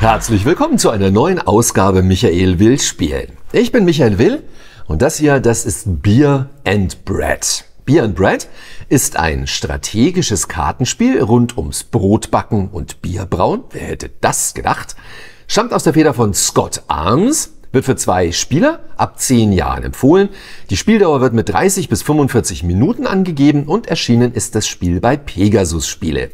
Herzlich willkommen zu einer neuen Ausgabe Michael Will spielen. Ich bin Michael Will und das hier, das ist Beer and Bread. Beer and Bread ist ein strategisches Kartenspiel rund ums Brotbacken und Bierbrauen. Wer hätte das gedacht? Stammt aus der Feder von Scott Arms, wird für zwei Spieler ab 10 Jahren empfohlen. Die Spieldauer wird mit 30 bis 45 Minuten angegeben und erschienen ist das Spiel bei Pegasus Spiele.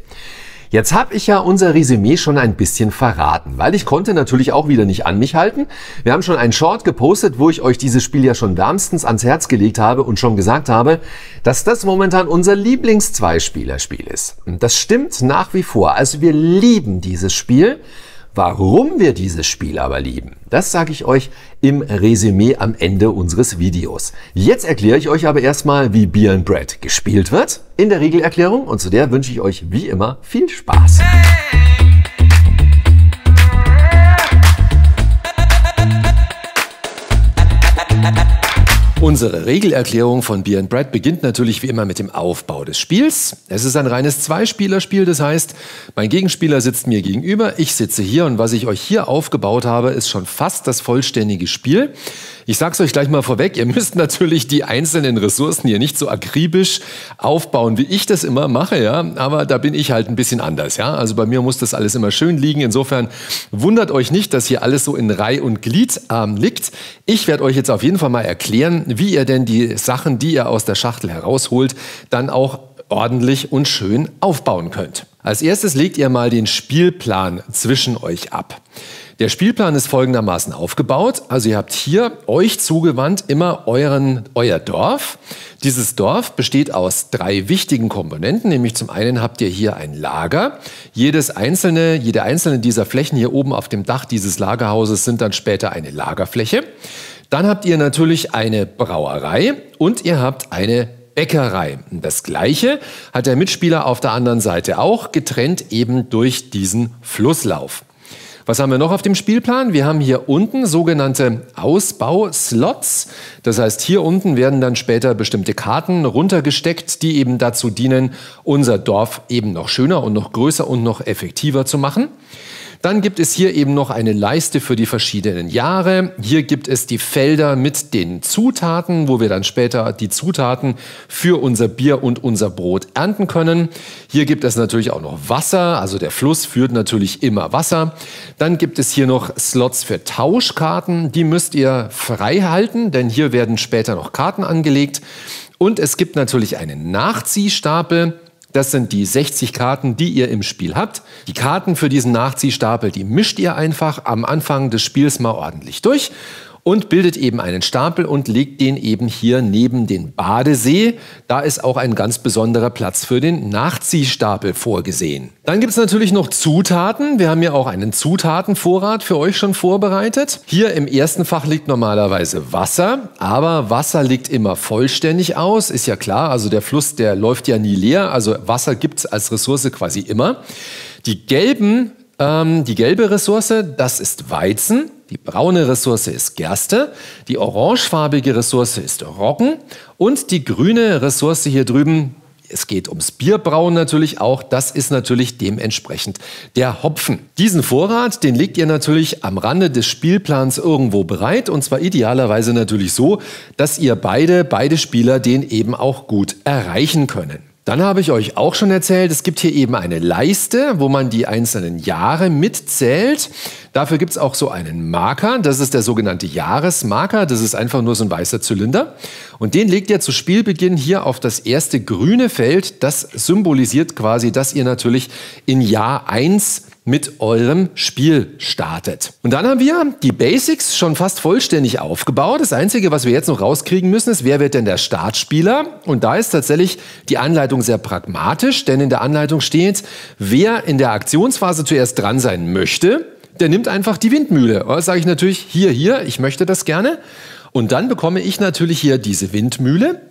Jetzt habe ich ja unser Resümee schon ein bisschen verraten, weil ich konnte natürlich auch wieder nicht an mich halten. Wir haben schon einen Short gepostet, wo ich euch dieses Spiel ja schon wärmstens ans Herz gelegt habe und schon gesagt habe, dass das momentan unser Lieblings-Zweispieler-Spiel ist. Und das stimmt nach wie vor. Also wir lieben dieses Spiel. Warum wir dieses Spiel aber lieben, das sage ich euch im Resümee am Ende unseres Videos. Jetzt erkläre ich euch aber erstmal, wie Beer and Bread gespielt wird in der Regelerklärung und zu der wünsche ich euch wie immer viel Spaß. Unsere Regelerklärung von Beer and Bread beginnt natürlich wie immer mit dem Aufbau des Spiels. Es ist ein reines Zweispielerspiel, das heißt, mein Gegenspieler sitzt mir gegenüber, ich sitze hier und was ich euch hier aufgebaut habe, ist schon fast das vollständige Spiel. Ich sag's euch gleich mal vorweg, ihr müsst natürlich die einzelnen Ressourcen hier nicht so akribisch aufbauen, wie ich das immer mache, ja, aber da bin ich halt ein bisschen anders, ja. Also bei mir muss das alles immer schön liegen. Insofern wundert euch nicht, dass hier alles so in Reih und Glied ähm, liegt. Ich werde euch jetzt auf jeden Fall mal erklären, wie ihr denn die Sachen, die ihr aus der Schachtel herausholt, dann auch ordentlich und schön aufbauen könnt. Als erstes legt ihr mal den Spielplan zwischen euch ab. Der Spielplan ist folgendermaßen aufgebaut. Also ihr habt hier euch zugewandt immer euren, euer Dorf. Dieses Dorf besteht aus drei wichtigen Komponenten, nämlich zum einen habt ihr hier ein Lager. Jedes einzelne, jede einzelne dieser Flächen hier oben auf dem Dach dieses Lagerhauses sind dann später eine Lagerfläche. Dann habt ihr natürlich eine Brauerei und ihr habt eine Bäckerei. Das gleiche hat der Mitspieler auf der anderen Seite auch, getrennt eben durch diesen Flusslauf. Was haben wir noch auf dem Spielplan? Wir haben hier unten sogenannte Ausbauslots. Das heißt, hier unten werden dann später bestimmte Karten runtergesteckt, die eben dazu dienen, unser Dorf eben noch schöner und noch größer und noch effektiver zu machen. Dann gibt es hier eben noch eine Leiste für die verschiedenen Jahre. Hier gibt es die Felder mit den Zutaten, wo wir dann später die Zutaten für unser Bier und unser Brot ernten können. Hier gibt es natürlich auch noch Wasser, also der Fluss führt natürlich immer Wasser. Dann gibt es hier noch Slots für Tauschkarten, die müsst ihr frei halten, denn hier werden später noch Karten angelegt. Und es gibt natürlich einen Nachziehstapel. Das sind die 60 Karten, die ihr im Spiel habt. Die Karten für diesen Nachziehstapel, die mischt ihr einfach am Anfang des Spiels mal ordentlich durch und bildet eben einen Stapel und legt den eben hier neben den Badesee. Da ist auch ein ganz besonderer Platz für den Nachziehstapel vorgesehen. Dann gibt es natürlich noch Zutaten. Wir haben ja auch einen Zutatenvorrat für euch schon vorbereitet. Hier im ersten Fach liegt normalerweise Wasser, aber Wasser liegt immer vollständig aus, ist ja klar. Also der Fluss, der läuft ja nie leer, also Wasser gibt es als Ressource quasi immer. Die gelben ähm, die gelbe Ressource, das ist Weizen. Die braune Ressource ist Gerste. Die orangefarbige Ressource ist Roggen. Und die grüne Ressource hier drüben, es geht ums Bierbrauen natürlich auch. Das ist natürlich dementsprechend der Hopfen. Diesen Vorrat, den legt ihr natürlich am Rande des Spielplans irgendwo bereit. Und zwar idealerweise natürlich so, dass ihr beide, beide Spieler den eben auch gut erreichen können. Dann habe ich euch auch schon erzählt, es gibt hier eben eine Leiste, wo man die einzelnen Jahre mitzählt. Dafür gibt es auch so einen Marker, das ist der sogenannte Jahresmarker, das ist einfach nur so ein weißer Zylinder. Und den legt ihr zu Spielbeginn hier auf das erste grüne Feld. Das symbolisiert quasi, dass ihr natürlich in Jahr 1 mit eurem Spiel startet. Und dann haben wir die Basics schon fast vollständig aufgebaut. Das Einzige, was wir jetzt noch rauskriegen müssen, ist, wer wird denn der Startspieler? Und da ist tatsächlich die Anleitung sehr pragmatisch, denn in der Anleitung steht, wer in der Aktionsphase zuerst dran sein möchte, der nimmt einfach die Windmühle. Da sage ich natürlich, hier, hier, ich möchte das gerne. Und dann bekomme ich natürlich hier diese Windmühle.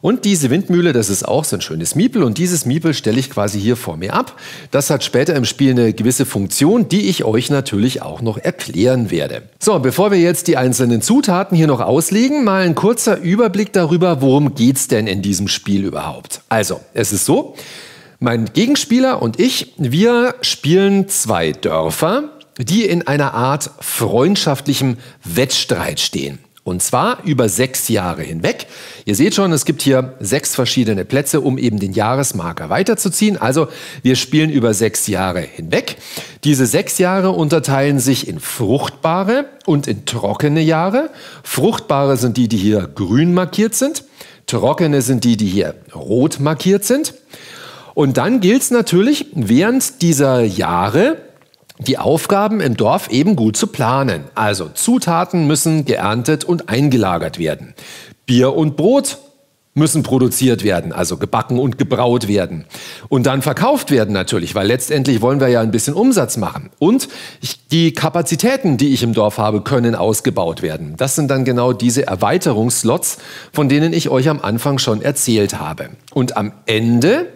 Und diese Windmühle, das ist auch so ein schönes Miepel und dieses Miepel stelle ich quasi hier vor mir ab. Das hat später im Spiel eine gewisse Funktion, die ich euch natürlich auch noch erklären werde. So, bevor wir jetzt die einzelnen Zutaten hier noch auslegen, mal ein kurzer Überblick darüber, worum geht's denn in diesem Spiel überhaupt. Also, es ist so, mein Gegenspieler und ich, wir spielen zwei Dörfer, die in einer Art freundschaftlichem Wettstreit stehen. Und zwar über sechs Jahre hinweg. Ihr seht schon, es gibt hier sechs verschiedene Plätze, um eben den Jahresmarker weiterzuziehen. Also wir spielen über sechs Jahre hinweg. Diese sechs Jahre unterteilen sich in fruchtbare und in trockene Jahre. Fruchtbare sind die, die hier grün markiert sind. Trockene sind die, die hier rot markiert sind. Und dann gilt es natürlich während dieser Jahre, die Aufgaben im Dorf eben gut zu planen. Also Zutaten müssen geerntet und eingelagert werden. Bier und Brot müssen produziert werden, also gebacken und gebraut werden. Und dann verkauft werden natürlich, weil letztendlich wollen wir ja ein bisschen Umsatz machen. Und die Kapazitäten, die ich im Dorf habe, können ausgebaut werden. Das sind dann genau diese Erweiterungsslots, von denen ich euch am Anfang schon erzählt habe. Und am Ende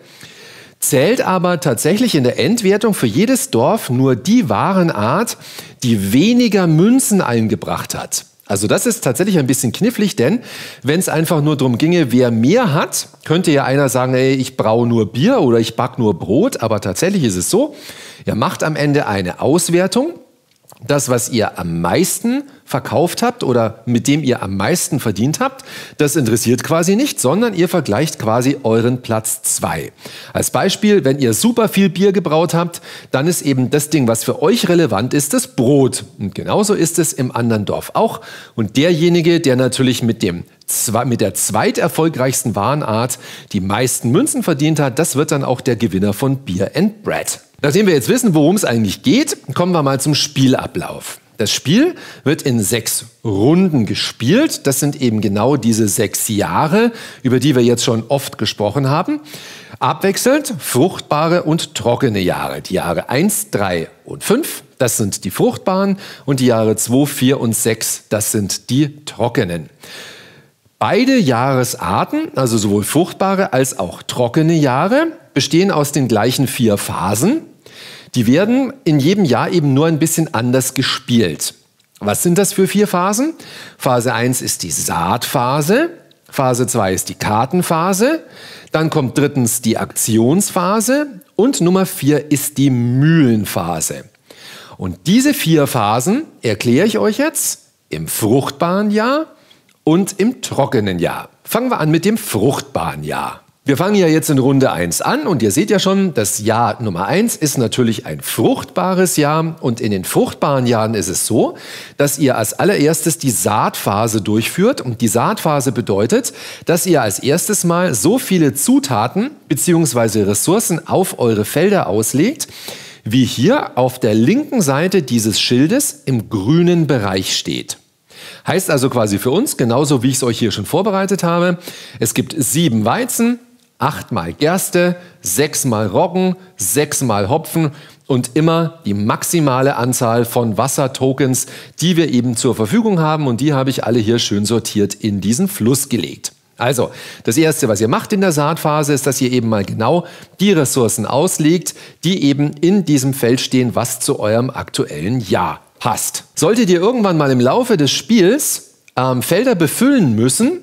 zählt aber tatsächlich in der Endwertung für jedes Dorf nur die Warenart, die weniger Münzen eingebracht hat. Also das ist tatsächlich ein bisschen knifflig, denn wenn es einfach nur darum ginge, wer mehr hat, könnte ja einer sagen, ey, ich braue nur Bier oder ich back nur Brot, aber tatsächlich ist es so, er macht am Ende eine Auswertung das, was ihr am meisten verkauft habt oder mit dem ihr am meisten verdient habt, das interessiert quasi nicht, sondern ihr vergleicht quasi euren Platz 2. Als Beispiel, wenn ihr super viel Bier gebraut habt, dann ist eben das Ding, was für euch relevant ist, das Brot. Und genauso ist es im anderen Dorf auch. Und derjenige, der natürlich mit dem mit der zweiterfolgreichsten Warenart die meisten Münzen verdient hat, das wird dann auch der Gewinner von Beer and Bread. Nachdem wir jetzt wissen, worum es eigentlich geht, kommen wir mal zum Spielablauf. Das Spiel wird in sechs Runden gespielt. Das sind eben genau diese sechs Jahre, über die wir jetzt schon oft gesprochen haben. Abwechselnd fruchtbare und trockene Jahre. Die Jahre 1, 3 und 5, das sind die fruchtbaren. Und die Jahre 2, 4 und 6, das sind die trockenen. Beide Jahresarten, also sowohl fruchtbare als auch trockene Jahre, bestehen aus den gleichen vier Phasen. Die werden in jedem Jahr eben nur ein bisschen anders gespielt. Was sind das für vier Phasen? Phase 1 ist die Saatphase, Phase 2 ist die Kartenphase, dann kommt drittens die Aktionsphase und Nummer 4 ist die Mühlenphase. Und diese vier Phasen erkläre ich euch jetzt im fruchtbaren Jahr und im trockenen Jahr. Fangen wir an mit dem fruchtbaren Jahr. Wir fangen ja jetzt in Runde 1 an und ihr seht ja schon, das Jahr Nummer 1 ist natürlich ein fruchtbares Jahr und in den fruchtbaren Jahren ist es so, dass ihr als allererstes die Saatphase durchführt und die Saatphase bedeutet, dass ihr als erstes Mal so viele Zutaten bzw. Ressourcen auf eure Felder auslegt, wie hier auf der linken Seite dieses Schildes im grünen Bereich steht. Heißt also quasi für uns, genauso wie ich es euch hier schon vorbereitet habe, es gibt sieben Weizen, achtmal Gerste, sechsmal Roggen, sechsmal Hopfen und immer die maximale Anzahl von Wassertokens, die wir eben zur Verfügung haben. Und die habe ich alle hier schön sortiert in diesen Fluss gelegt. Also, das Erste, was ihr macht in der Saatphase, ist, dass ihr eben mal genau die Ressourcen auslegt, die eben in diesem Feld stehen, was zu eurem aktuellen Jahr passt. Solltet ihr irgendwann mal im Laufe des Spiels ähm, Felder befüllen müssen,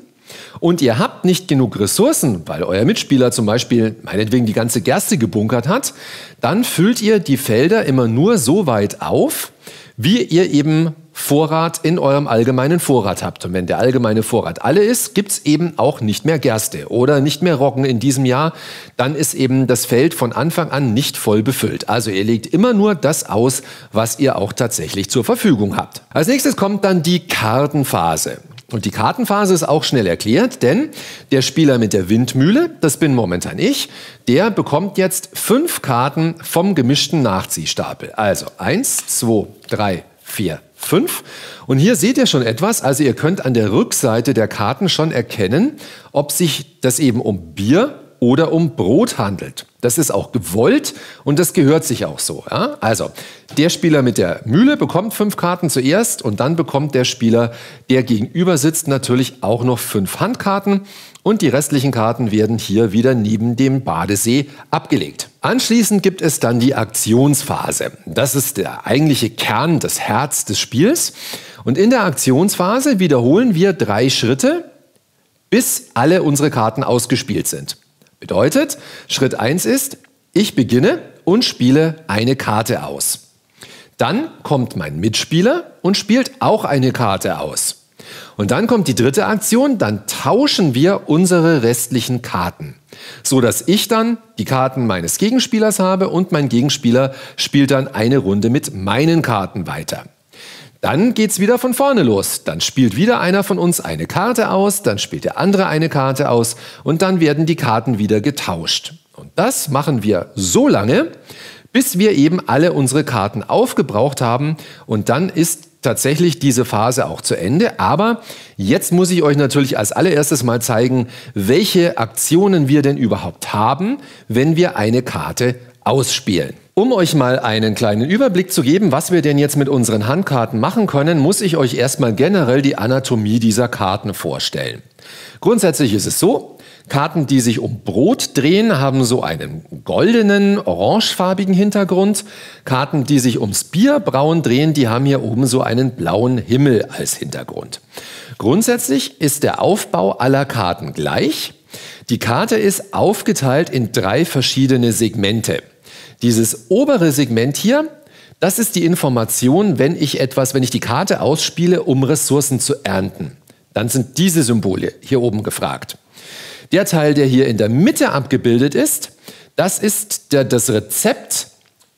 und ihr habt nicht genug Ressourcen, weil euer Mitspieler zum Beispiel meinetwegen die ganze Gerste gebunkert hat, dann füllt ihr die Felder immer nur so weit auf, wie ihr eben Vorrat in eurem allgemeinen Vorrat habt. Und wenn der allgemeine Vorrat alle ist, gibt es eben auch nicht mehr Gerste oder nicht mehr Roggen in diesem Jahr. Dann ist eben das Feld von Anfang an nicht voll befüllt. Also ihr legt immer nur das aus, was ihr auch tatsächlich zur Verfügung habt. Als nächstes kommt dann die Kartenphase. Und die Kartenphase ist auch schnell erklärt, denn der Spieler mit der Windmühle, das bin momentan ich, der bekommt jetzt fünf Karten vom gemischten Nachziehstapel. Also eins, zwei, drei, vier, fünf. Und hier seht ihr schon etwas, also ihr könnt an der Rückseite der Karten schon erkennen, ob sich das eben um Bier oder um Brot handelt. Das ist auch gewollt und das gehört sich auch so. Ja? Also, der Spieler mit der Mühle bekommt fünf Karten zuerst und dann bekommt der Spieler, der gegenüber sitzt, natürlich auch noch fünf Handkarten und die restlichen Karten werden hier wieder neben dem Badesee abgelegt. Anschließend gibt es dann die Aktionsphase. Das ist der eigentliche Kern, das Herz des Spiels. Und in der Aktionsphase wiederholen wir drei Schritte, bis alle unsere Karten ausgespielt sind. Bedeutet, Schritt 1 ist, ich beginne und spiele eine Karte aus. Dann kommt mein Mitspieler und spielt auch eine Karte aus. Und dann kommt die dritte Aktion, dann tauschen wir unsere restlichen Karten, so dass ich dann die Karten meines Gegenspielers habe und mein Gegenspieler spielt dann eine Runde mit meinen Karten weiter. Dann geht's wieder von vorne los. Dann spielt wieder einer von uns eine Karte aus, dann spielt der andere eine Karte aus und dann werden die Karten wieder getauscht. Und das machen wir so lange, bis wir eben alle unsere Karten aufgebraucht haben und dann ist tatsächlich diese Phase auch zu Ende. Aber jetzt muss ich euch natürlich als allererstes mal zeigen, welche Aktionen wir denn überhaupt haben, wenn wir eine Karte ausspielen. Um euch mal einen kleinen Überblick zu geben, was wir denn jetzt mit unseren Handkarten machen können, muss ich euch erstmal generell die Anatomie dieser Karten vorstellen. Grundsätzlich ist es so, Karten, die sich um Brot drehen, haben so einen goldenen, orangefarbigen Hintergrund. Karten, die sich ums Bierbrauen drehen, die haben hier oben so einen blauen Himmel als Hintergrund. Grundsätzlich ist der Aufbau aller Karten gleich. Die Karte ist aufgeteilt in drei verschiedene Segmente. Dieses obere Segment hier, das ist die Information, wenn ich etwas, wenn ich die Karte ausspiele, um Ressourcen zu ernten. Dann sind diese Symbole hier oben gefragt. Der Teil, der hier in der Mitte abgebildet ist, das ist der, das Rezept,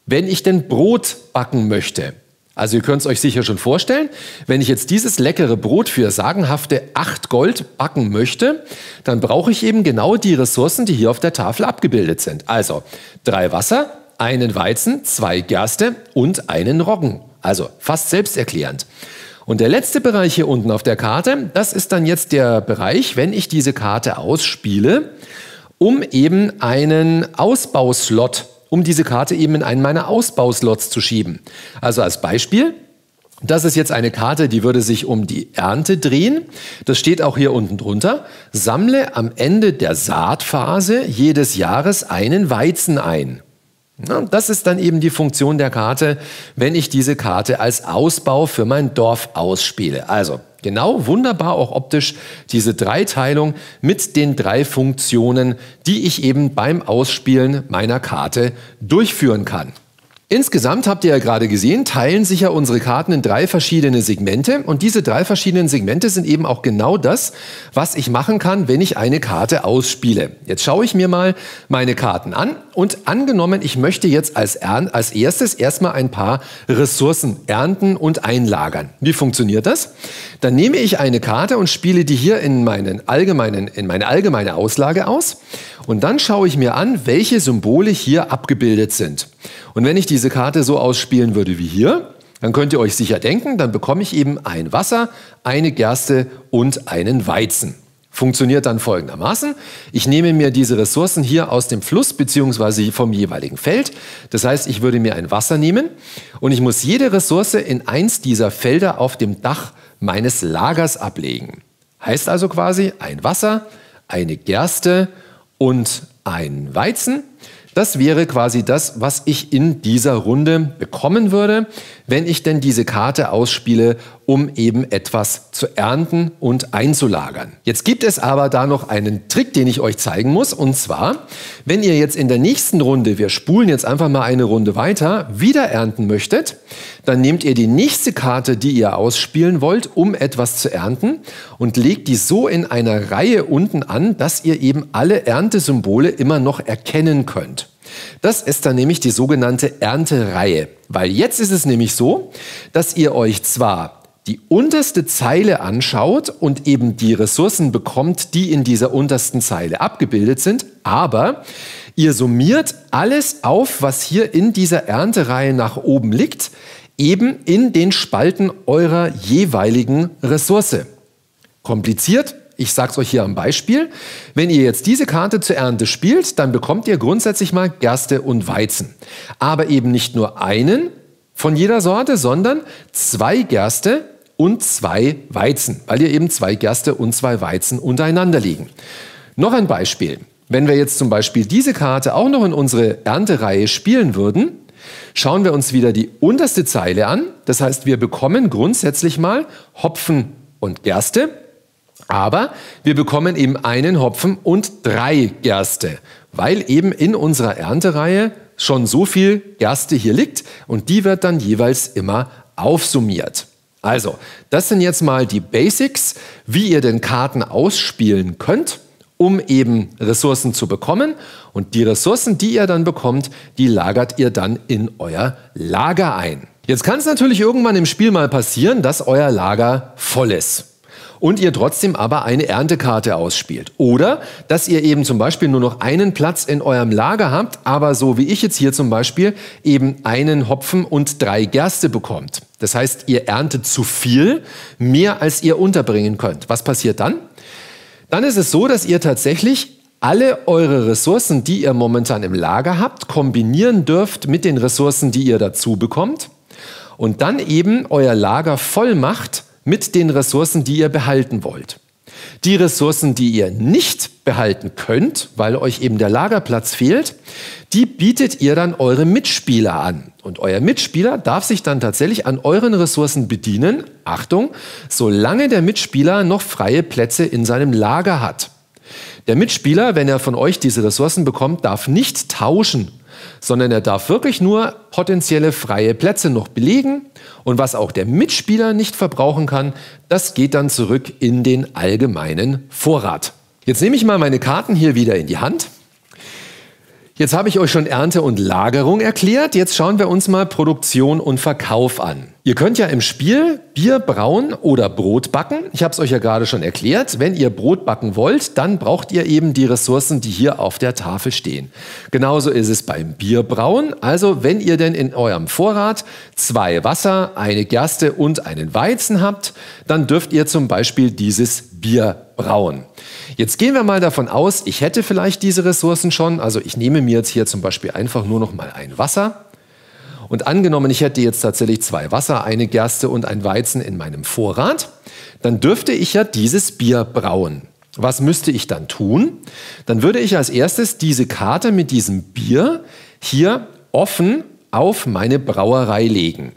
wenn ich denn Brot backen möchte. Also ihr könnt es euch sicher schon vorstellen, wenn ich jetzt dieses leckere Brot für sagenhafte 8 Gold backen möchte, dann brauche ich eben genau die Ressourcen, die hier auf der Tafel abgebildet sind. Also drei Wasser, einen Weizen, zwei Gerste und einen Roggen. Also fast selbsterklärend. Und der letzte Bereich hier unten auf der Karte, das ist dann jetzt der Bereich, wenn ich diese Karte ausspiele, um eben einen Ausbauslot, um diese Karte eben in einen meiner Ausbauslots zu schieben. Also als Beispiel, das ist jetzt eine Karte, die würde sich um die Ernte drehen. Das steht auch hier unten drunter. Sammle am Ende der Saatphase jedes Jahres einen Weizen ein. Das ist dann eben die Funktion der Karte, wenn ich diese Karte als Ausbau für mein Dorf ausspiele. Also genau, wunderbar auch optisch diese Dreiteilung mit den drei Funktionen, die ich eben beim Ausspielen meiner Karte durchführen kann. Insgesamt habt ihr ja gerade gesehen, teilen sich ja unsere Karten in drei verschiedene Segmente und diese drei verschiedenen Segmente sind eben auch genau das, was ich machen kann, wenn ich eine Karte ausspiele. Jetzt schaue ich mir mal meine Karten an und angenommen, ich möchte jetzt als, als erstes erstmal ein paar Ressourcen ernten und einlagern. Wie funktioniert das? Dann nehme ich eine Karte und spiele die hier in, meinen allgemeinen, in meine allgemeine Auslage aus und dann schaue ich mir an, welche Symbole hier abgebildet sind. Und wenn ich diese Karte so ausspielen würde wie hier, dann könnt ihr euch sicher denken, dann bekomme ich eben ein Wasser, eine Gerste und einen Weizen. Funktioniert dann folgendermaßen. Ich nehme mir diese Ressourcen hier aus dem Fluss bzw. vom jeweiligen Feld. Das heißt, ich würde mir ein Wasser nehmen und ich muss jede Ressource in eins dieser Felder auf dem Dach meines Lagers ablegen. Heißt also quasi ein Wasser, eine Gerste und ein Weizen. Das wäre quasi das, was ich in dieser Runde bekommen würde, wenn ich denn diese Karte ausspiele, um eben etwas zu ernten und einzulagern. Jetzt gibt es aber da noch einen Trick, den ich euch zeigen muss. Und zwar, wenn ihr jetzt in der nächsten Runde, wir spulen jetzt einfach mal eine Runde weiter, wieder ernten möchtet, dann nehmt ihr die nächste Karte, die ihr ausspielen wollt, um etwas zu ernten und legt die so in einer Reihe unten an, dass ihr eben alle Erntesymbole immer noch erkennen könnt. Das ist dann nämlich die sogenannte Erntereihe. Weil jetzt ist es nämlich so, dass ihr euch zwar die unterste Zeile anschaut und eben die Ressourcen bekommt, die in dieser untersten Zeile abgebildet sind, aber ihr summiert alles auf, was hier in dieser Erntereihe nach oben liegt, eben in den Spalten eurer jeweiligen Ressource. Kompliziert, Ich sage es euch hier am Beispiel. Wenn ihr jetzt diese Karte zur Ernte spielt, dann bekommt ihr grundsätzlich mal Gerste und Weizen. Aber eben nicht nur einen von jeder Sorte, sondern zwei Gerste und zwei Weizen, weil ihr eben zwei Gerste und zwei Weizen untereinander liegen. Noch ein Beispiel. Wenn wir jetzt zum Beispiel diese Karte auch noch in unsere Erntereihe spielen würden, schauen wir uns wieder die unterste Zeile an. Das heißt, wir bekommen grundsätzlich mal Hopfen und Gerste, aber wir bekommen eben einen Hopfen und drei Gerste, weil eben in unserer Erntereihe schon so viel Gerste hier liegt und die wird dann jeweils immer aufsummiert. Also, das sind jetzt mal die Basics, wie ihr den Karten ausspielen könnt um eben Ressourcen zu bekommen. Und die Ressourcen, die ihr dann bekommt, die lagert ihr dann in euer Lager ein. Jetzt kann es natürlich irgendwann im Spiel mal passieren, dass euer Lager voll ist und ihr trotzdem aber eine Erntekarte ausspielt. Oder dass ihr eben zum Beispiel nur noch einen Platz in eurem Lager habt, aber so wie ich jetzt hier zum Beispiel eben einen Hopfen und drei Gerste bekommt. Das heißt, ihr erntet zu viel, mehr als ihr unterbringen könnt. Was passiert dann? Dann ist es so, dass ihr tatsächlich alle eure Ressourcen, die ihr momentan im Lager habt, kombinieren dürft mit den Ressourcen, die ihr dazu bekommt und dann eben euer Lager voll macht mit den Ressourcen, die ihr behalten wollt. Die Ressourcen, die ihr nicht behalten könnt, weil euch eben der Lagerplatz fehlt, die bietet ihr dann eure Mitspieler an. Und euer Mitspieler darf sich dann tatsächlich an euren Ressourcen bedienen, Achtung, solange der Mitspieler noch freie Plätze in seinem Lager hat. Der Mitspieler, wenn er von euch diese Ressourcen bekommt, darf nicht tauschen, sondern er darf wirklich nur potenzielle freie Plätze noch belegen und was auch der Mitspieler nicht verbrauchen kann, das geht dann zurück in den allgemeinen Vorrat. Jetzt nehme ich mal meine Karten hier wieder in die Hand Jetzt habe ich euch schon Ernte und Lagerung erklärt. Jetzt schauen wir uns mal Produktion und Verkauf an. Ihr könnt ja im Spiel Bier brauen oder Brot backen. Ich habe es euch ja gerade schon erklärt. Wenn ihr Brot backen wollt, dann braucht ihr eben die Ressourcen, die hier auf der Tafel stehen. Genauso ist es beim Bierbrauen. Also wenn ihr denn in eurem Vorrat zwei Wasser, eine Gerste und einen Weizen habt, dann dürft ihr zum Beispiel dieses Bier brauen. Jetzt gehen wir mal davon aus, ich hätte vielleicht diese Ressourcen schon. Also ich nehme mir jetzt hier zum Beispiel einfach nur noch mal ein Wasser. Und angenommen, ich hätte jetzt tatsächlich zwei Wasser, eine Gerste und ein Weizen in meinem Vorrat, dann dürfte ich ja dieses Bier brauen. Was müsste ich dann tun? Dann würde ich als erstes diese Karte mit diesem Bier hier offen auf meine Brauerei legen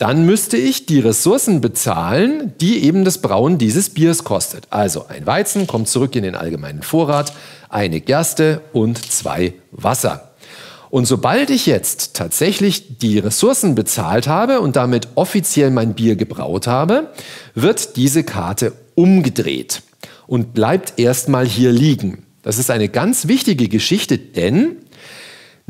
dann müsste ich die Ressourcen bezahlen, die eben das Brauen dieses Biers kostet. Also ein Weizen kommt zurück in den allgemeinen Vorrat, eine Gerste und zwei Wasser. Und sobald ich jetzt tatsächlich die Ressourcen bezahlt habe und damit offiziell mein Bier gebraut habe, wird diese Karte umgedreht und bleibt erstmal hier liegen. Das ist eine ganz wichtige Geschichte, denn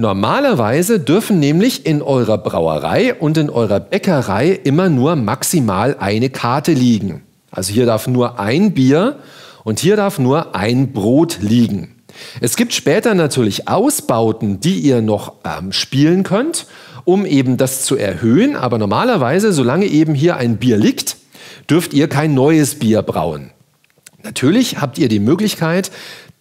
Normalerweise dürfen nämlich in eurer Brauerei und in eurer Bäckerei immer nur maximal eine Karte liegen. Also hier darf nur ein Bier und hier darf nur ein Brot liegen. Es gibt später natürlich Ausbauten, die ihr noch ähm, spielen könnt, um eben das zu erhöhen. Aber normalerweise, solange eben hier ein Bier liegt, dürft ihr kein neues Bier brauen. Natürlich habt ihr die Möglichkeit,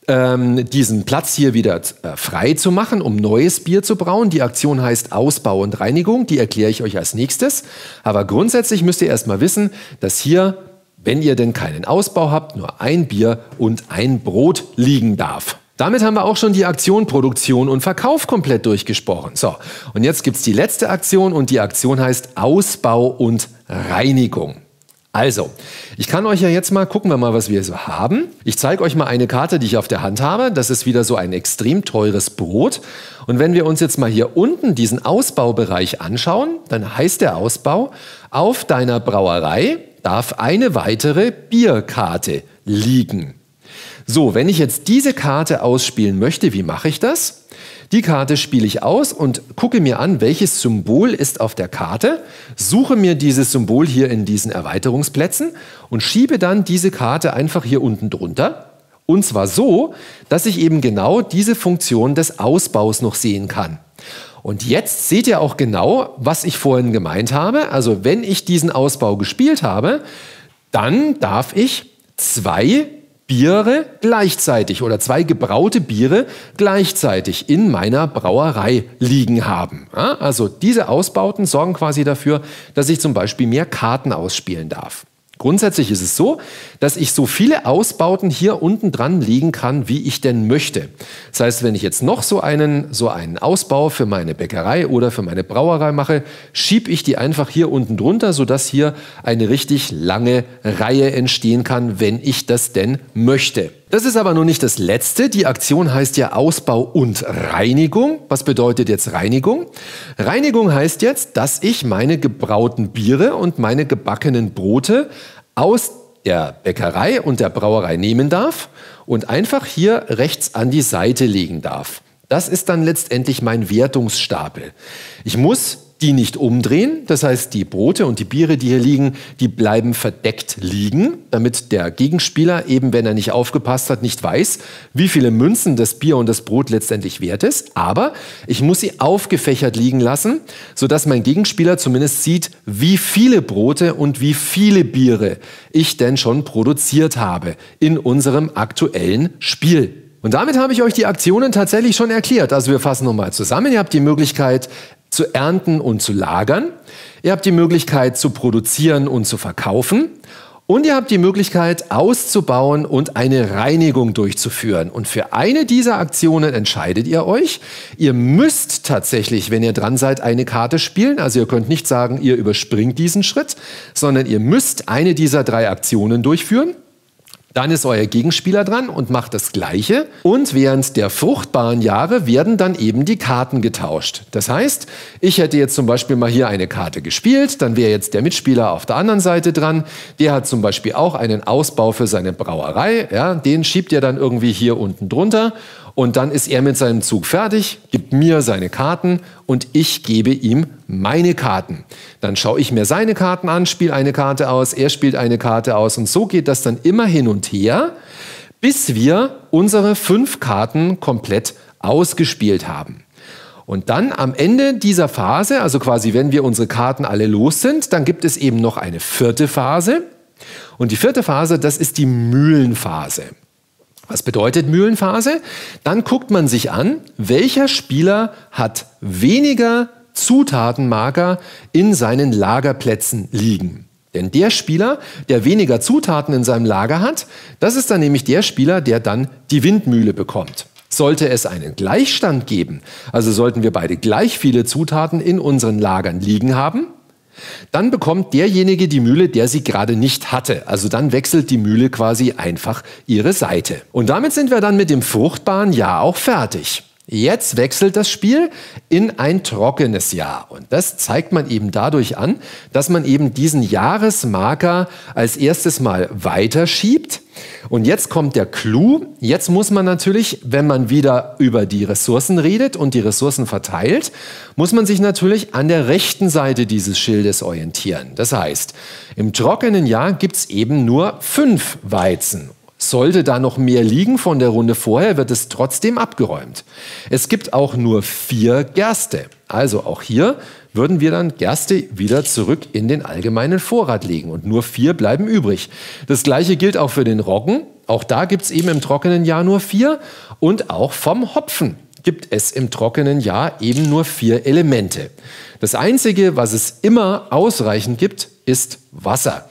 ähm, diesen Platz hier wieder äh, frei zu machen, um neues Bier zu brauen. Die Aktion heißt Ausbau und Reinigung, die erkläre ich euch als nächstes. Aber grundsätzlich müsst ihr erstmal wissen, dass hier, wenn ihr denn keinen Ausbau habt, nur ein Bier und ein Brot liegen darf. Damit haben wir auch schon die Aktion Produktion und Verkauf komplett durchgesprochen. So, und jetzt gibt es die letzte Aktion und die Aktion heißt Ausbau und Reinigung. Also, ich kann euch ja jetzt mal, gucken wir mal, was wir so haben. Ich zeige euch mal eine Karte, die ich auf der Hand habe. Das ist wieder so ein extrem teures Brot. Und wenn wir uns jetzt mal hier unten diesen Ausbaubereich anschauen, dann heißt der Ausbau, auf deiner Brauerei darf eine weitere Bierkarte liegen. So, wenn ich jetzt diese Karte ausspielen möchte, wie mache ich das? Die Karte spiele ich aus und gucke mir an, welches Symbol ist auf der Karte, suche mir dieses Symbol hier in diesen Erweiterungsplätzen und schiebe dann diese Karte einfach hier unten drunter. Und zwar so, dass ich eben genau diese Funktion des Ausbaus noch sehen kann. Und jetzt seht ihr auch genau, was ich vorhin gemeint habe. Also wenn ich diesen Ausbau gespielt habe, dann darf ich zwei Biere gleichzeitig oder zwei gebraute Biere gleichzeitig in meiner Brauerei liegen haben. Also diese Ausbauten sorgen quasi dafür, dass ich zum Beispiel mehr Karten ausspielen darf. Grundsätzlich ist es so, dass ich so viele Ausbauten hier unten dran legen kann, wie ich denn möchte. Das heißt, wenn ich jetzt noch so einen, so einen Ausbau für meine Bäckerei oder für meine Brauerei mache, schiebe ich die einfach hier unten drunter, sodass hier eine richtig lange Reihe entstehen kann, wenn ich das denn möchte. Das ist aber nur nicht das Letzte. Die Aktion heißt ja Ausbau und Reinigung. Was bedeutet jetzt Reinigung? Reinigung heißt jetzt, dass ich meine gebrauten Biere und meine gebackenen Brote aus der Bäckerei und der Brauerei nehmen darf und einfach hier rechts an die Seite legen darf. Das ist dann letztendlich mein Wertungsstapel. Ich muss die nicht umdrehen. Das heißt, die Brote und die Biere, die hier liegen, die bleiben verdeckt liegen, damit der Gegenspieler eben, wenn er nicht aufgepasst hat, nicht weiß, wie viele Münzen das Bier und das Brot letztendlich wert ist. Aber ich muss sie aufgefächert liegen lassen, sodass mein Gegenspieler zumindest sieht, wie viele Brote und wie viele Biere ich denn schon produziert habe in unserem aktuellen Spiel. Und damit habe ich euch die Aktionen tatsächlich schon erklärt. Also wir fassen nochmal zusammen. Ihr habt die Möglichkeit, zu ernten und zu lagern. Ihr habt die Möglichkeit zu produzieren und zu verkaufen. Und ihr habt die Möglichkeit auszubauen und eine Reinigung durchzuführen. Und für eine dieser Aktionen entscheidet ihr euch. Ihr müsst tatsächlich, wenn ihr dran seid, eine Karte spielen. Also ihr könnt nicht sagen, ihr überspringt diesen Schritt, sondern ihr müsst eine dieser drei Aktionen durchführen. Dann ist euer Gegenspieler dran und macht das Gleiche. Und während der fruchtbaren Jahre werden dann eben die Karten getauscht. Das heißt, ich hätte jetzt zum Beispiel mal hier eine Karte gespielt, dann wäre jetzt der Mitspieler auf der anderen Seite dran. Der hat zum Beispiel auch einen Ausbau für seine Brauerei. Ja, den schiebt er dann irgendwie hier unten drunter. Und dann ist er mit seinem Zug fertig, gibt mir seine Karten und ich gebe ihm meine Karten. Dann schaue ich mir seine Karten an, spiele eine Karte aus, er spielt eine Karte aus und so geht das dann immer hin und her, bis wir unsere fünf Karten komplett ausgespielt haben. Und dann am Ende dieser Phase, also quasi wenn wir unsere Karten alle los sind, dann gibt es eben noch eine vierte Phase. Und die vierte Phase, das ist die Mühlenphase. Was bedeutet Mühlenphase? Dann guckt man sich an, welcher Spieler hat weniger Zutatenmarker in seinen Lagerplätzen liegen. Denn der Spieler, der weniger Zutaten in seinem Lager hat, das ist dann nämlich der Spieler, der dann die Windmühle bekommt. Sollte es einen Gleichstand geben, also sollten wir beide gleich viele Zutaten in unseren Lagern liegen haben, dann bekommt derjenige die Mühle, der sie gerade nicht hatte. Also dann wechselt die Mühle quasi einfach ihre Seite. Und damit sind wir dann mit dem fruchtbaren Jahr auch fertig. Jetzt wechselt das Spiel in ein trockenes Jahr. Und das zeigt man eben dadurch an, dass man eben diesen Jahresmarker als erstes mal weiterschiebt. Und jetzt kommt der Clou. Jetzt muss man natürlich, wenn man wieder über die Ressourcen redet und die Ressourcen verteilt, muss man sich natürlich an der rechten Seite dieses Schildes orientieren. Das heißt, im trockenen Jahr gibt es eben nur fünf Weizen sollte da noch mehr liegen von der Runde vorher, wird es trotzdem abgeräumt. Es gibt auch nur vier Gerste. Also auch hier würden wir dann Gerste wieder zurück in den allgemeinen Vorrat legen und nur vier bleiben übrig. Das gleiche gilt auch für den Roggen. Auch da gibt es eben im trockenen Jahr nur vier. Und auch vom Hopfen gibt es im trockenen Jahr eben nur vier Elemente. Das Einzige, was es immer ausreichend gibt, ist Wasser.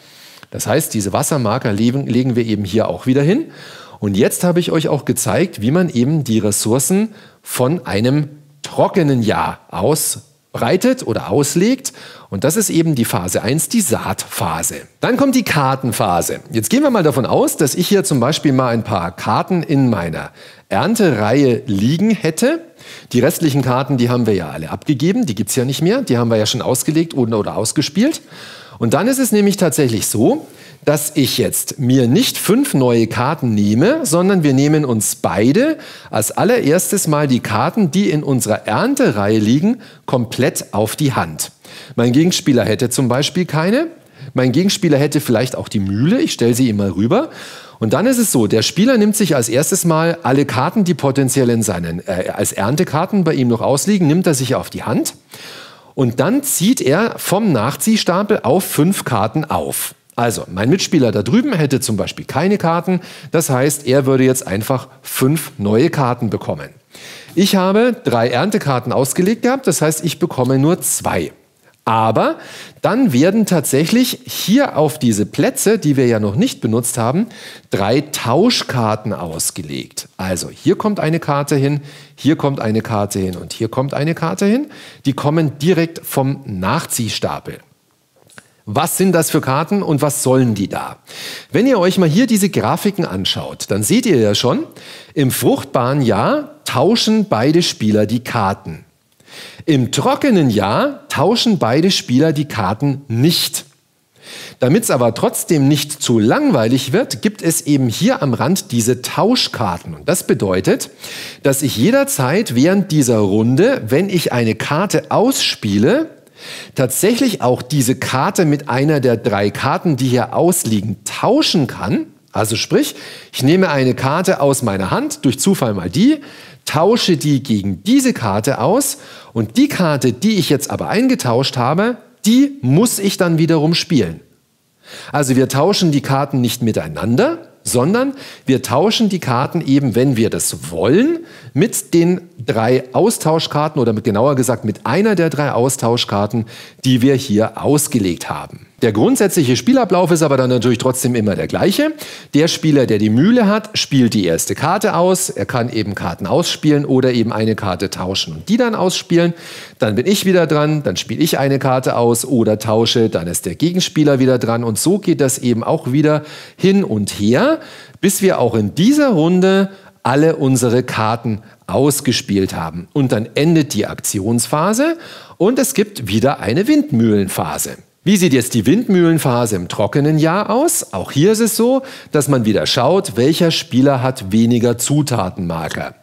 Das heißt, diese Wassermarker legen wir eben hier auch wieder hin. Und jetzt habe ich euch auch gezeigt, wie man eben die Ressourcen von einem trockenen Jahr ausbreitet oder auslegt. Und das ist eben die Phase 1, die Saatphase. Dann kommt die Kartenphase. Jetzt gehen wir mal davon aus, dass ich hier zum Beispiel mal ein paar Karten in meiner Erntereihe liegen hätte. Die restlichen Karten, die haben wir ja alle abgegeben, die gibt es ja nicht mehr, die haben wir ja schon ausgelegt oder ausgespielt. Und dann ist es nämlich tatsächlich so, dass ich jetzt mir nicht fünf neue Karten nehme, sondern wir nehmen uns beide als allererstes mal die Karten, die in unserer Erntereihe liegen, komplett auf die Hand. Mein Gegenspieler hätte zum Beispiel keine. Mein Gegenspieler hätte vielleicht auch die Mühle. Ich stelle sie ihm mal rüber. Und dann ist es so, der Spieler nimmt sich als erstes mal alle Karten, die potenziell in seinen, äh, als Erntekarten bei ihm noch ausliegen, nimmt er sich auf die Hand und dann zieht er vom Nachziehstapel auf fünf Karten auf. Also, mein Mitspieler da drüben hätte zum Beispiel keine Karten. Das heißt, er würde jetzt einfach fünf neue Karten bekommen. Ich habe drei Erntekarten ausgelegt gehabt. Das heißt, ich bekomme nur zwei. Aber dann werden tatsächlich hier auf diese Plätze, die wir ja noch nicht benutzt haben, drei Tauschkarten ausgelegt. Also hier kommt eine Karte hin, hier kommt eine Karte hin und hier kommt eine Karte hin. Die kommen direkt vom Nachziehstapel. Was sind das für Karten und was sollen die da? Wenn ihr euch mal hier diese Grafiken anschaut, dann seht ihr ja schon, im fruchtbaren Jahr tauschen beide Spieler die Karten. Im trockenen Jahr tauschen beide Spieler die Karten nicht. Damit es aber trotzdem nicht zu langweilig wird, gibt es eben hier am Rand diese Tauschkarten. Und das bedeutet, dass ich jederzeit während dieser Runde, wenn ich eine Karte ausspiele, tatsächlich auch diese Karte mit einer der drei Karten, die hier ausliegen, tauschen kann. Also sprich, ich nehme eine Karte aus meiner Hand, durch Zufall mal die, tausche die gegen diese Karte aus und die Karte, die ich jetzt aber eingetauscht habe, die muss ich dann wiederum spielen. Also wir tauschen die Karten nicht miteinander, sondern wir tauschen die Karten eben, wenn wir das wollen, mit den drei Austauschkarten oder genauer gesagt mit einer der drei Austauschkarten, die wir hier ausgelegt haben. Der grundsätzliche Spielablauf ist aber dann natürlich trotzdem immer der gleiche. Der Spieler, der die Mühle hat, spielt die erste Karte aus. Er kann eben Karten ausspielen oder eben eine Karte tauschen und die dann ausspielen. Dann bin ich wieder dran, dann spiele ich eine Karte aus oder tausche, dann ist der Gegenspieler wieder dran und so geht das eben auch wieder hin und her, bis wir auch in dieser Runde alle unsere Karten ausgespielt haben. Und dann endet die Aktionsphase und es gibt wieder eine Windmühlenphase. Wie sieht jetzt die Windmühlenphase im trockenen Jahr aus? Auch hier ist es so, dass man wieder schaut, welcher Spieler hat weniger Zutatenmarker.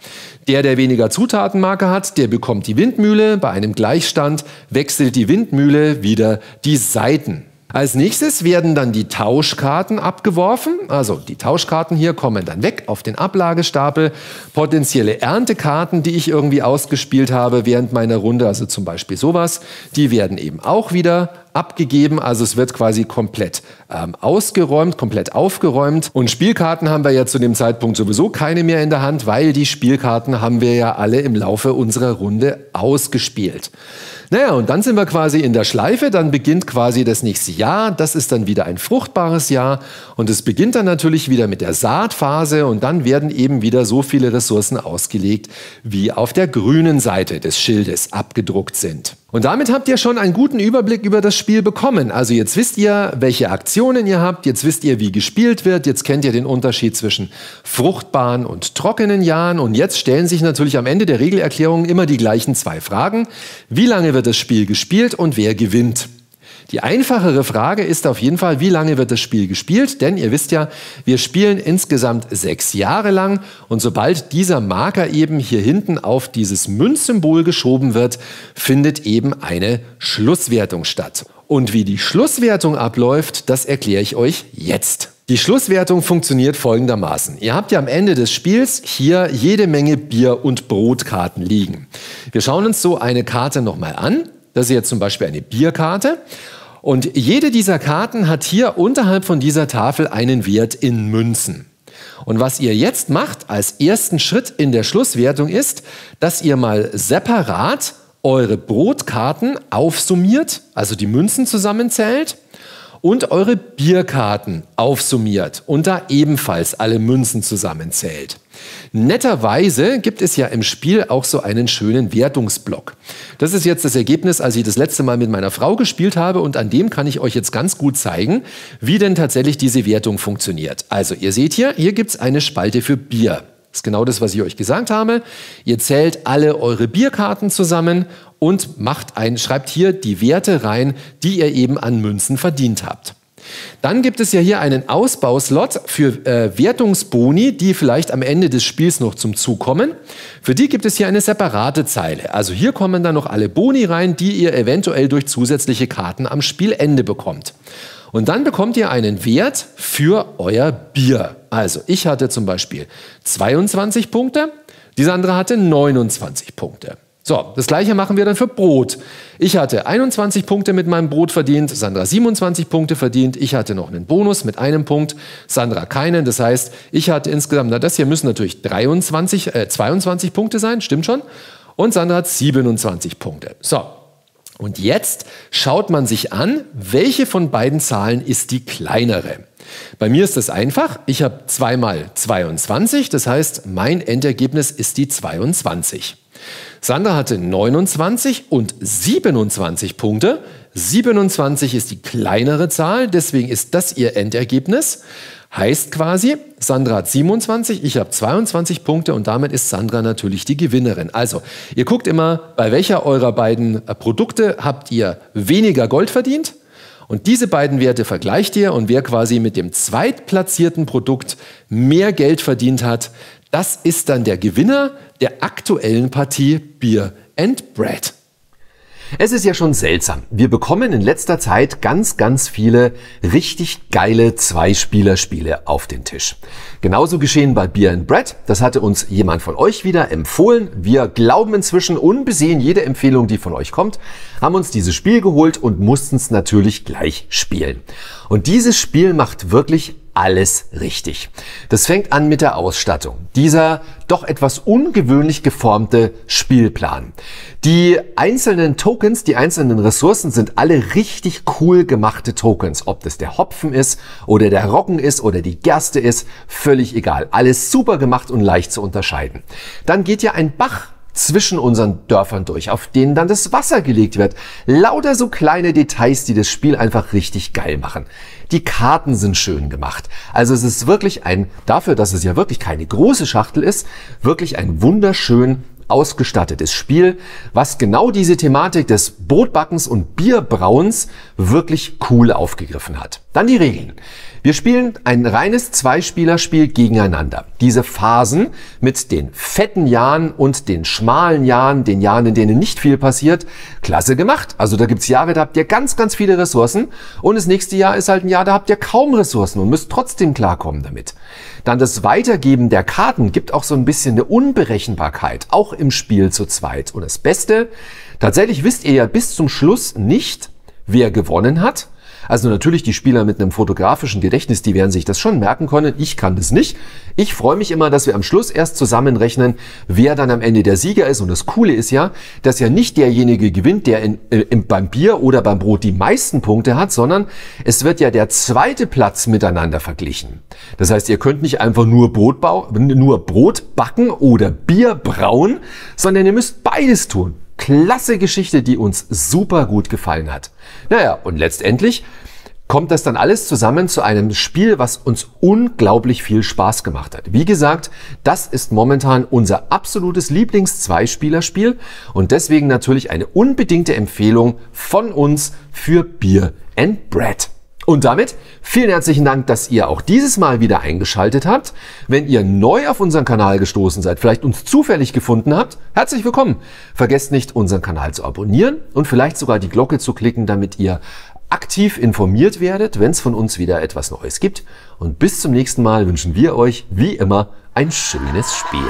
Der, der weniger Zutatenmarker hat, der bekommt die Windmühle. Bei einem Gleichstand wechselt die Windmühle wieder die Seiten. Als nächstes werden dann die Tauschkarten abgeworfen. Also die Tauschkarten hier kommen dann weg auf den Ablagestapel. Potenzielle Erntekarten, die ich irgendwie ausgespielt habe während meiner Runde, also zum Beispiel sowas, die werden eben auch wieder abgegeben. Also es wird quasi komplett ähm, ausgeräumt, komplett aufgeräumt. Und Spielkarten haben wir ja zu dem Zeitpunkt sowieso keine mehr in der Hand, weil die Spielkarten haben wir ja alle im Laufe unserer Runde ausgespielt. Naja, und dann sind wir quasi in der Schleife, dann beginnt quasi das nächste Jahr, das ist dann wieder ein fruchtbares Jahr. Und es beginnt dann natürlich wieder mit der Saatphase. Und dann werden eben wieder so viele Ressourcen ausgelegt, wie auf der grünen Seite des Schildes abgedruckt sind. Und damit habt ihr schon einen guten Überblick über das Spiel bekommen. Also jetzt wisst ihr, welche Aktionen ihr habt, jetzt wisst ihr, wie gespielt wird, jetzt kennt ihr den Unterschied zwischen fruchtbaren und trockenen Jahren. Und jetzt stellen sich natürlich am Ende der Regelerklärung immer die gleichen zwei Fragen. Wie lange wird das Spiel gespielt und wer gewinnt? Die einfachere Frage ist auf jeden Fall, wie lange wird das Spiel gespielt? Denn ihr wisst ja, wir spielen insgesamt sechs Jahre lang und sobald dieser Marker eben hier hinten auf dieses Münzsymbol geschoben wird, findet eben eine Schlusswertung statt. Und wie die Schlusswertung abläuft, das erkläre ich euch jetzt. Die Schlusswertung funktioniert folgendermaßen. Ihr habt ja am Ende des Spiels hier jede Menge Bier- und Brotkarten liegen. Wir schauen uns so eine Karte nochmal an. Das ist jetzt zum Beispiel eine Bierkarte. Und jede dieser Karten hat hier unterhalb von dieser Tafel einen Wert in Münzen. Und was ihr jetzt macht als ersten Schritt in der Schlusswertung ist, dass ihr mal separat eure Brotkarten aufsummiert, also die Münzen zusammenzählt und eure Bierkarten aufsummiert und da ebenfalls alle Münzen zusammenzählt. Netterweise gibt es ja im Spiel auch so einen schönen Wertungsblock. Das ist jetzt das Ergebnis, als ich das letzte Mal mit meiner Frau gespielt habe und an dem kann ich euch jetzt ganz gut zeigen, wie denn tatsächlich diese Wertung funktioniert. Also ihr seht hier, hier gibt es eine Spalte für Bier. Das ist genau das, was ich euch gesagt habe. Ihr zählt alle eure Bierkarten zusammen und macht ein, schreibt hier die Werte rein, die ihr eben an Münzen verdient habt. Dann gibt es ja hier einen Ausbauslot für äh, Wertungsboni, die vielleicht am Ende des Spiels noch zum Zug kommen. Für die gibt es hier eine separate Zeile. Also hier kommen dann noch alle Boni rein, die ihr eventuell durch zusätzliche Karten am Spielende bekommt. Und dann bekommt ihr einen Wert für euer Bier. Also ich hatte zum Beispiel 22 Punkte, dieser andere hatte 29 Punkte. So, das gleiche machen wir dann für Brot. Ich hatte 21 Punkte mit meinem Brot verdient, Sandra 27 Punkte verdient, ich hatte noch einen Bonus mit einem Punkt, Sandra keinen. Das heißt, ich hatte insgesamt, na das hier müssen natürlich 23, äh, 22 Punkte sein, stimmt schon. Und Sandra hat 27 Punkte. So, und jetzt schaut man sich an, welche von beiden Zahlen ist die kleinere. Bei mir ist das einfach. Ich habe zweimal 22, das heißt, mein Endergebnis ist die 22. Sandra hatte 29 und 27 Punkte. 27 ist die kleinere Zahl, deswegen ist das ihr Endergebnis. Heißt quasi, Sandra hat 27, ich habe 22 Punkte und damit ist Sandra natürlich die Gewinnerin. Also, ihr guckt immer, bei welcher eurer beiden äh, Produkte habt ihr weniger Gold verdient und diese beiden Werte vergleicht ihr und wer quasi mit dem zweitplatzierten Produkt mehr Geld verdient hat, das ist dann der Gewinner der aktuellen Partie Beer and Bread. Es ist ja schon seltsam. Wir bekommen in letzter Zeit ganz, ganz viele richtig geile Zwei-Spieler-Spiele auf den Tisch. Genauso geschehen bei Beer and Bread. Das hatte uns jemand von euch wieder empfohlen. Wir glauben inzwischen unbesehen jede Empfehlung, die von euch kommt, haben uns dieses Spiel geholt und mussten es natürlich gleich spielen. Und dieses Spiel macht wirklich alles richtig. Das fängt an mit der Ausstattung. Dieser doch etwas ungewöhnlich geformte Spielplan. Die einzelnen Tokens, die einzelnen Ressourcen sind alle richtig cool gemachte Tokens. Ob das der Hopfen ist oder der Roggen ist oder die Gerste ist, völlig egal. Alles super gemacht und leicht zu unterscheiden. Dann geht ja ein Bach zwischen unseren Dörfern durch, auf denen dann das Wasser gelegt wird. Lauter so kleine Details, die das Spiel einfach richtig geil machen. Die Karten sind schön gemacht. Also es ist wirklich ein, dafür, dass es ja wirklich keine große Schachtel ist, wirklich ein wunderschön ausgestattetes Spiel, was genau diese Thematik des Brotbackens und Bierbrauens wirklich cool aufgegriffen hat. Dann die Regeln. Wir spielen ein reines Zweispielerspiel gegeneinander. Diese Phasen mit den fetten Jahren und den schmalen Jahren, den Jahren, in denen nicht viel passiert, klasse gemacht. Also da gibt's Jahre, da habt ihr ganz, ganz viele Ressourcen und das nächste Jahr ist halt ein Jahr, da habt ihr kaum Ressourcen und müsst trotzdem klarkommen damit. Dann das Weitergeben der Karten gibt auch so ein bisschen eine Unberechenbarkeit, auch im Spiel zu zweit. Und das Beste, tatsächlich wisst ihr ja bis zum Schluss nicht, wer gewonnen hat also natürlich die Spieler mit einem fotografischen Gedächtnis, die werden sich das schon merken können. Ich kann das nicht. Ich freue mich immer, dass wir am Schluss erst zusammenrechnen, wer dann am Ende der Sieger ist. Und das Coole ist ja, dass ja nicht derjenige gewinnt, der in, äh, beim Bier oder beim Brot die meisten Punkte hat, sondern es wird ja der zweite Platz miteinander verglichen. Das heißt, ihr könnt nicht einfach nur Brot, nur Brot backen oder Bier brauen, sondern ihr müsst beides tun. Klasse Geschichte, die uns super gut gefallen hat. Naja, und letztendlich kommt das dann alles zusammen zu einem Spiel, was uns unglaublich viel Spaß gemacht hat. Wie gesagt, das ist momentan unser absolutes Lieblings-Zweispielerspiel und deswegen natürlich eine unbedingte Empfehlung von uns für Beer and Bread. Und damit vielen herzlichen Dank, dass ihr auch dieses Mal wieder eingeschaltet habt. Wenn ihr neu auf unseren Kanal gestoßen seid, vielleicht uns zufällig gefunden habt, herzlich willkommen. Vergesst nicht, unseren Kanal zu abonnieren und vielleicht sogar die Glocke zu klicken, damit ihr aktiv informiert werdet, wenn es von uns wieder etwas Neues gibt. Und bis zum nächsten Mal wünschen wir euch, wie immer, ein schönes Spiel.